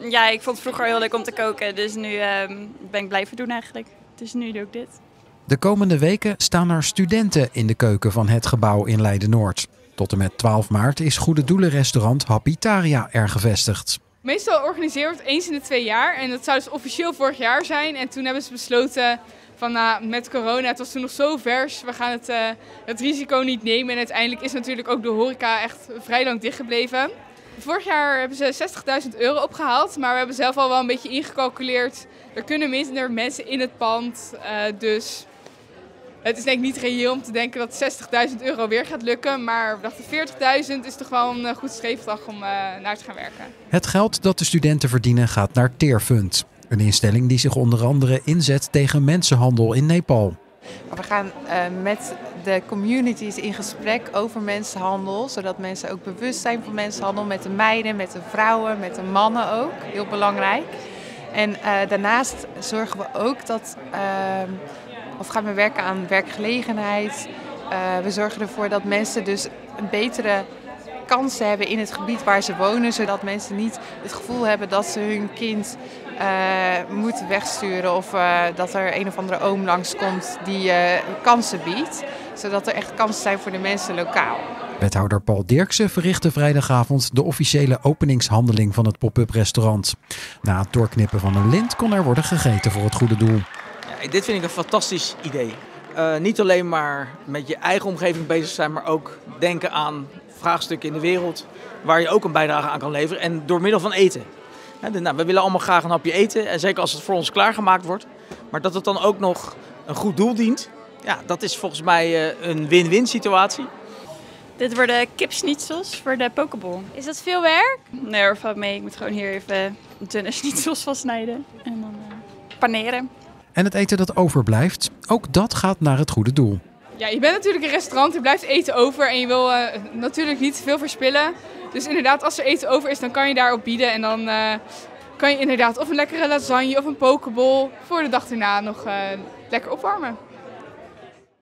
Ja, ik vond het vroeger heel leuk om te koken, dus nu ehm, ben ik blijven doen eigenlijk. Dus nu doe ik dit. De komende weken staan er studenten in de keuken van het gebouw in Leiden-Noord. Tot en met 12 maart is Goede Doelenrestaurant Happitaria er gevestigd. Meestal organiseren we het eens in de twee jaar en dat zou dus officieel vorig jaar zijn. En toen hebben ze besloten van nou, met corona, het was toen nog zo vers, we gaan het, uh, het risico niet nemen. En uiteindelijk is natuurlijk ook de horeca echt vrij lang dichtgebleven. Vorig jaar hebben ze 60.000 euro opgehaald, maar we hebben zelf al wel een beetje ingecalculeerd. Er kunnen minder mensen in het pand, uh, dus het is denk ik niet reëel om te denken dat 60.000 euro weer gaat lukken. Maar we dachten 40.000 is toch wel een eh, goed streefdag om uh, naar te gaan werken. Het geld dat de studenten verdienen gaat naar Teerfund. Een instelling die zich onder andere inzet tegen mensenhandel in Nepal. We gaan uh, met de communities in gesprek over mensenhandel, zodat mensen ook bewust zijn van mensenhandel met de meiden, met de vrouwen, met de mannen ook. Heel belangrijk. En uh, daarnaast zorgen we ook dat, uh, of gaan we werken aan werkgelegenheid. we zorgen ervoor dat mensen dus een betere kansen hebben in het gebied waar ze wonen, zodat mensen niet het gevoel hebben dat ze hun kind uh, moeten wegsturen of uh, dat er een of andere oom langskomt die uh, kansen biedt, zodat er echt kansen zijn voor de mensen lokaal. Wethouder Paul Dirksen verrichtte vrijdagavond de officiële openingshandeling van het pop-up restaurant. Na het doorknippen van een lint kon er worden gegeten voor het goede doel. Ja, dit vind ik een fantastisch idee. niet alleen maar met je eigen omgeving bezig zijn, maar ook denken aan vraagstukken in de wereld waar je ook een bijdrage aan kan leveren. En door middel van eten. nou, we willen allemaal graag een hapje eten. En zeker als het voor ons klaargemaakt wordt. Maar dat het dan ook nog een goed doel dient. Ja, dat is volgens mij een win-win situatie. Dit worden kipschnitzels voor de pokeball. Is dat veel werk? Nee hoor, valt mee. Ik moet gewoon hier even dunne schnitzels van snijden. En dan uh, paneren. En het eten dat overblijft, ook dat gaat naar het goede doel. Ja, je bent natuurlijk een restaurant, je blijft eten over en je wil uh, natuurlijk niet veel verspillen. Dus inderdaad, als er eten over is, dan kan je daarop bieden. En dan uh, kan je inderdaad of een lekkere lasagne of een pokeball voor de dag erna nog uh, lekker opwarmen.